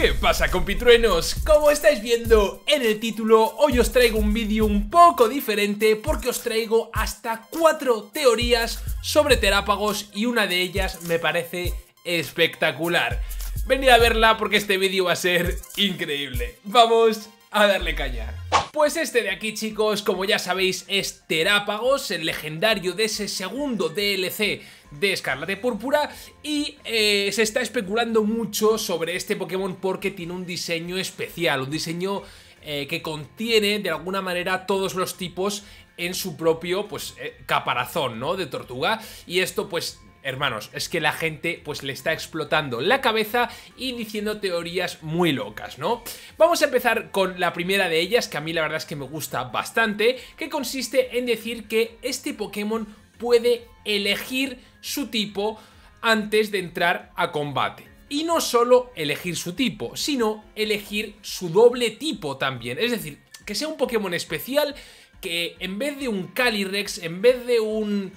¿Qué pasa compitruenos? Como estáis viendo en el título, hoy os traigo un vídeo un poco diferente porque os traigo hasta cuatro teorías sobre terápagos y una de ellas me parece espectacular. Venid a verla porque este vídeo va a ser increíble. Vamos a darle caña. Pues este de aquí chicos, como ya sabéis, es Terápagos, el legendario de ese segundo DLC de Escarlata y Púrpura y eh, se está especulando mucho sobre este Pokémon porque tiene un diseño especial, un diseño eh, que contiene de alguna manera todos los tipos en su propio pues eh, caparazón, ¿no? De tortuga y esto pues Hermanos, es que la gente pues le está explotando la cabeza y diciendo teorías muy locas, ¿no? Vamos a empezar con la primera de ellas, que a mí la verdad es que me gusta bastante, que consiste en decir que este Pokémon puede elegir su tipo antes de entrar a combate. Y no solo elegir su tipo, sino elegir su doble tipo también. Es decir, que sea un Pokémon especial que en vez de un Calyrex, en vez de un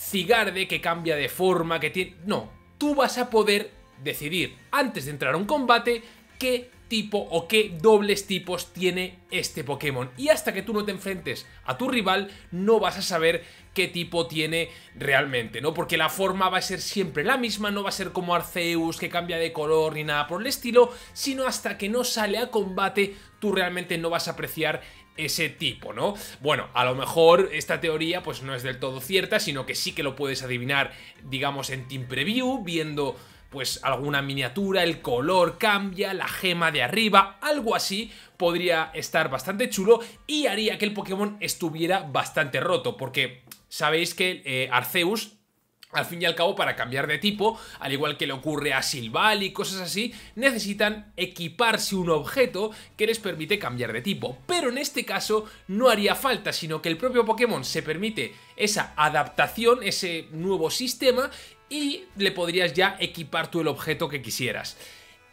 Cigarde que cambia de forma, que tiene... No, tú vas a poder decidir antes de entrar a un combate qué tipo o qué dobles tipos tiene este Pokémon. Y hasta que tú no te enfrentes a tu rival, no vas a saber qué tipo tiene realmente, ¿no? Porque la forma va a ser siempre la misma, no va a ser como Arceus que cambia de color ni nada por el estilo, sino hasta que no sale a combate, tú realmente no vas a apreciar ese tipo, ¿no? Bueno, a lo mejor esta teoría pues no es del todo cierta, sino que sí que lo puedes adivinar, digamos, en Team Preview, viendo pues alguna miniatura, el color cambia, la gema de arriba, algo así podría estar bastante chulo y haría que el Pokémon estuviera bastante roto, porque sabéis que eh, Arceus al fin y al cabo, para cambiar de tipo, al igual que le ocurre a Silval y cosas así, necesitan equiparse un objeto que les permite cambiar de tipo. Pero en este caso no haría falta, sino que el propio Pokémon se permite esa adaptación, ese nuevo sistema, y le podrías ya equipar tú el objeto que quisieras.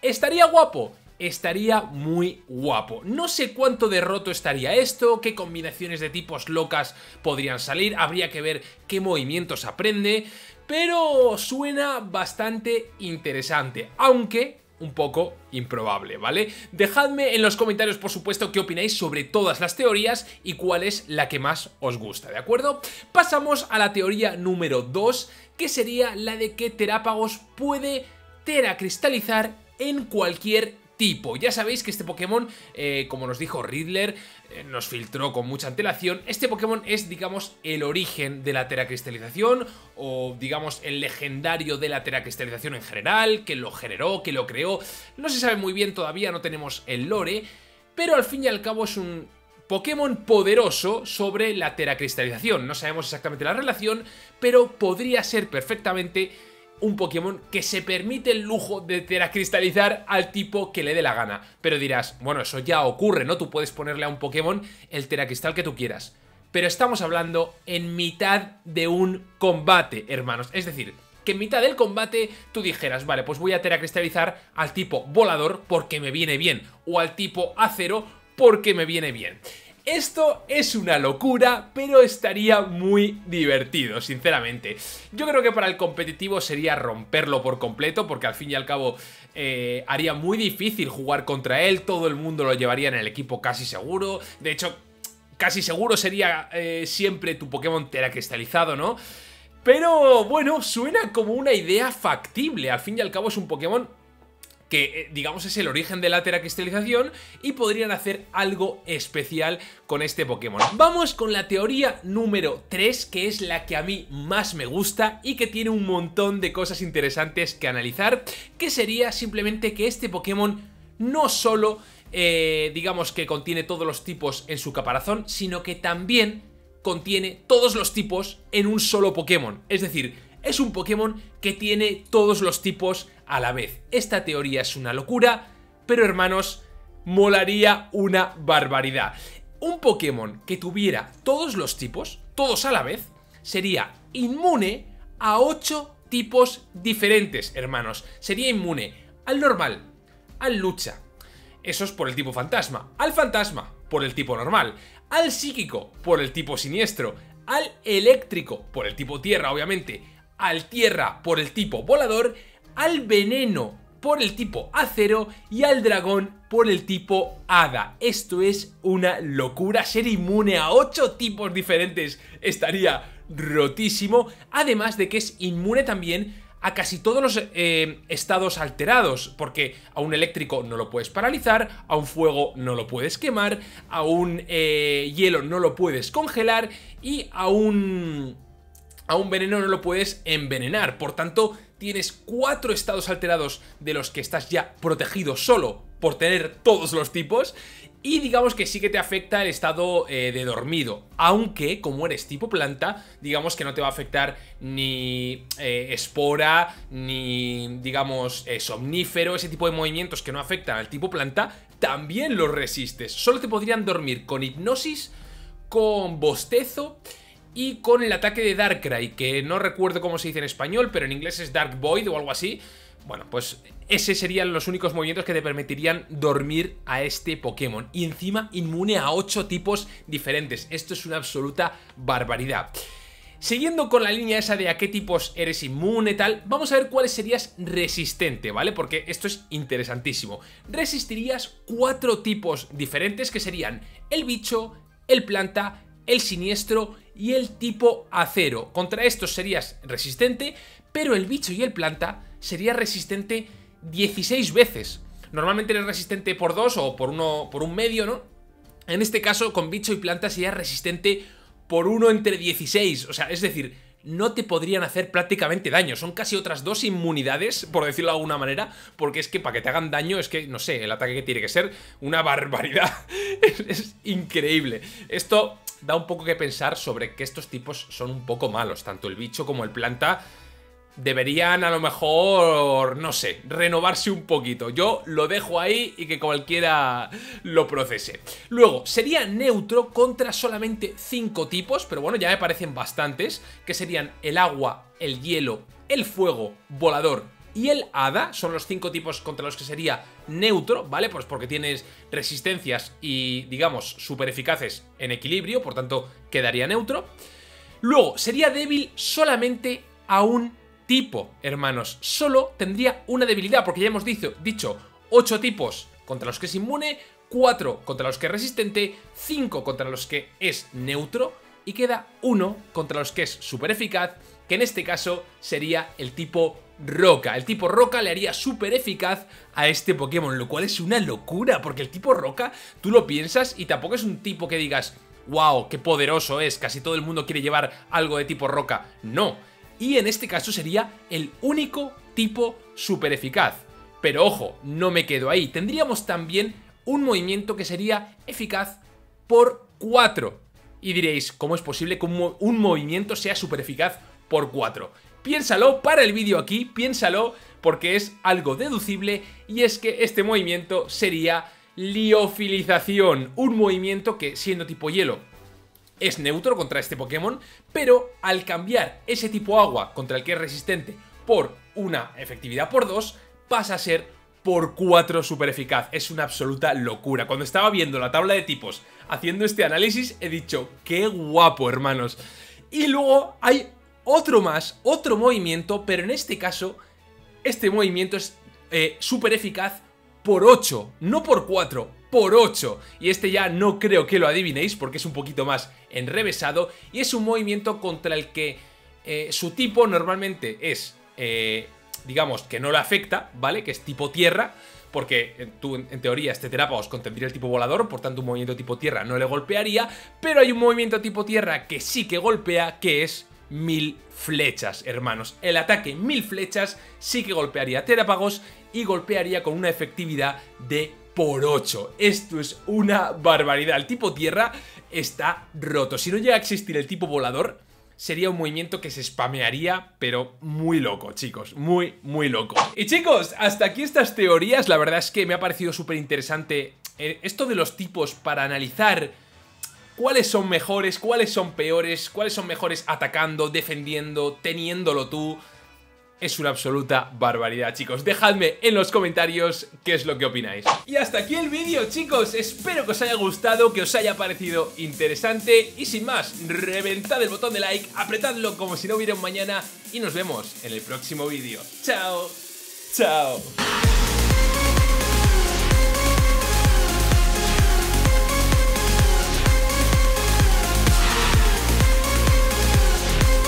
¿Estaría guapo? Estaría muy guapo. No sé cuánto de roto estaría esto, qué combinaciones de tipos locas podrían salir, habría que ver qué movimientos aprende, pero suena bastante interesante, aunque un poco improbable, ¿vale? Dejadme en los comentarios, por supuesto, qué opináis sobre todas las teorías y cuál es la que más os gusta, ¿de acuerdo? Pasamos a la teoría número 2, que sería la de que Terápagos puede teracristalizar en cualquier tipo. Ya sabéis que este Pokémon, eh, como nos dijo Riddler, eh, nos filtró con mucha antelación, este Pokémon es, digamos, el origen de la teracristalización o, digamos, el legendario de la teracristalización en general, que lo generó, que lo creó. No se sabe muy bien todavía, no tenemos el lore, pero al fin y al cabo es un Pokémon poderoso sobre la teracristalización. No sabemos exactamente la relación, pero podría ser perfectamente un Pokémon que se permite el lujo de teracristalizar al tipo que le dé la gana. Pero dirás, bueno, eso ya ocurre, ¿no? Tú puedes ponerle a un Pokémon el teracristal que tú quieras. Pero estamos hablando en mitad de un combate, hermanos. Es decir, que en mitad del combate tú dijeras, vale, pues voy a teracristalizar al tipo volador porque me viene bien. O al tipo acero porque me viene bien. Esto es una locura, pero estaría muy divertido, sinceramente. Yo creo que para el competitivo sería romperlo por completo, porque al fin y al cabo eh, haría muy difícil jugar contra él, todo el mundo lo llevaría en el equipo casi seguro. De hecho, casi seguro sería eh, siempre tu Pokémon teracristalizado, ¿no? Pero bueno, suena como una idea factible. Al fin y al cabo es un Pokémon que eh, digamos es el origen de la teracristalización y podrían hacer algo especial con este Pokémon. Vamos con la teoría número 3 que es la que a mí más me gusta y que tiene un montón de cosas interesantes que analizar que sería simplemente que este Pokémon no solo eh, digamos que contiene todos los tipos en su caparazón sino que también contiene todos los tipos en un solo Pokémon es decir, es un Pokémon que tiene todos los tipos a la vez. Esta teoría es una locura, pero hermanos, molaría una barbaridad. Un Pokémon que tuviera todos los tipos, todos a la vez, sería inmune a 8 tipos diferentes, hermanos. Sería inmune al normal, al lucha, eso es por el tipo fantasma, al fantasma, por el tipo normal, al psíquico, por el tipo siniestro, al eléctrico, por el tipo tierra, obviamente, al tierra, por el tipo volador, al veneno por el tipo acero y al dragón por el tipo hada. Esto es una locura, ser inmune a 8 tipos diferentes estaría rotísimo, además de que es inmune también a casi todos los eh, estados alterados, porque a un eléctrico no lo puedes paralizar, a un fuego no lo puedes quemar, a un eh, hielo no lo puedes congelar y a un, a un veneno no lo puedes envenenar. Por tanto, tienes cuatro estados alterados de los que estás ya protegido solo por tener todos los tipos y digamos que sí que te afecta el estado eh, de dormido, aunque como eres tipo planta, digamos que no te va a afectar ni eh, espora, ni digamos eh, somnífero, ese tipo de movimientos que no afectan al tipo planta, también los resistes. Solo te podrían dormir con hipnosis, con bostezo y con el ataque de Darkrai, que no recuerdo cómo se dice en español, pero en inglés es Dark Void o algo así. Bueno, pues ese serían los únicos movimientos que te permitirían dormir a este Pokémon. Y encima inmune a 8 tipos diferentes. Esto es una absoluta barbaridad. Siguiendo con la línea esa de a qué tipos eres inmune tal, vamos a ver cuáles serías resistente, ¿vale? Porque esto es interesantísimo. Resistirías cuatro tipos diferentes que serían el bicho, el planta, el siniestro y el tipo acero. Contra estos serías resistente, pero el bicho y el planta sería resistente 16 veces. Normalmente eres resistente por dos o por uno por un medio, ¿no? En este caso, con bicho y planta sería resistente por uno entre 16. O sea, es decir, no te podrían hacer prácticamente daño. Son casi otras dos inmunidades, por decirlo de alguna manera, porque es que para que te hagan daño es que, no sé, el ataque que tiene que ser una barbaridad. es increíble. Esto da un poco que pensar sobre que estos tipos son un poco malos, tanto el bicho como el planta deberían a lo mejor, no sé, renovarse un poquito. Yo lo dejo ahí y que cualquiera lo procese. Luego, sería neutro contra solamente 5 tipos, pero bueno, ya me parecen bastantes, que serían el agua, el hielo, el fuego, volador y el hada. Son los 5 tipos contra los que sería neutro, ¿vale? Pues porque tienes resistencias y, digamos, super eficaces en equilibrio, por tanto, quedaría neutro. Luego, sería débil solamente a un tipo, hermanos. Solo tendría una debilidad, porque ya hemos dicho, dicho 8 tipos contra los que es inmune, 4 contra los que es resistente, 5 contra los que es neutro, y queda 1 contra los que es súper eficaz, que en este caso sería el tipo roca. El tipo roca le haría súper eficaz a este Pokémon, lo cual es una locura, porque el tipo roca, tú lo piensas y tampoco es un tipo que digas, wow, qué poderoso es, casi todo el mundo quiere llevar algo de tipo roca. No, y en este caso sería el único tipo super eficaz. Pero ojo, no me quedo ahí, tendríamos también un movimiento que sería eficaz por 4. Y diréis, ¿cómo es posible que un, movimiento sea super eficaz por 4? Piénsalo, para el vídeo aquí, piénsalo, porque es algo deducible y es que este movimiento sería liofilización, un movimiento que siendo tipo hielo es neutro contra este Pokémon, pero al cambiar ese tipo agua contra el que es resistente por una efectividad por 2, pasa a ser por 4 super eficaz. Es una absoluta locura. Cuando estaba viendo la tabla de tipos haciendo este análisis, he dicho, qué guapo, hermanos. Y luego hay otro más, otro movimiento, pero en este caso, este movimiento es eh, súper eficaz por 8, no por 4, por 8. Y este ya no creo que lo adivinéis porque es un poquito más enrevesado y es un movimiento contra el que eh, su tipo normalmente es, eh, digamos, que no le afecta, ¿vale? Que es tipo tierra, porque eh, tú en teoría este Terapagos contendría el tipo volador, por tanto un movimiento tipo tierra no le golpearía, pero hay un movimiento tipo tierra que sí que golpea, que es mil flechas, hermanos. El ataque mil flechas sí que golpearía Terapagos y golpearía con una efectividad de por 8. Esto es una barbaridad. El tipo tierra está roto. Si no llega a existir el tipo volador, sería un movimiento que se spamearía, pero muy loco, chicos, muy, muy loco. Y chicos, hasta aquí estas teorías, la verdad es que me ha parecido súper interesante eh, esto de los tipos para analizar cuáles son mejores, cuáles son peores, cuáles son mejores atacando, defendiendo, teniéndolo tú es una absoluta barbaridad, chicos. Dejadme en los comentarios qué es lo que opináis. Y hasta aquí el vídeo, chicos. Espero que os haya gustado, que os haya parecido interesante. Y sin más, reventad el botón de like, apretadlo como si no hubiera un mañana y nos vemos en el próximo vídeo. ¡Chao! ¡Chao!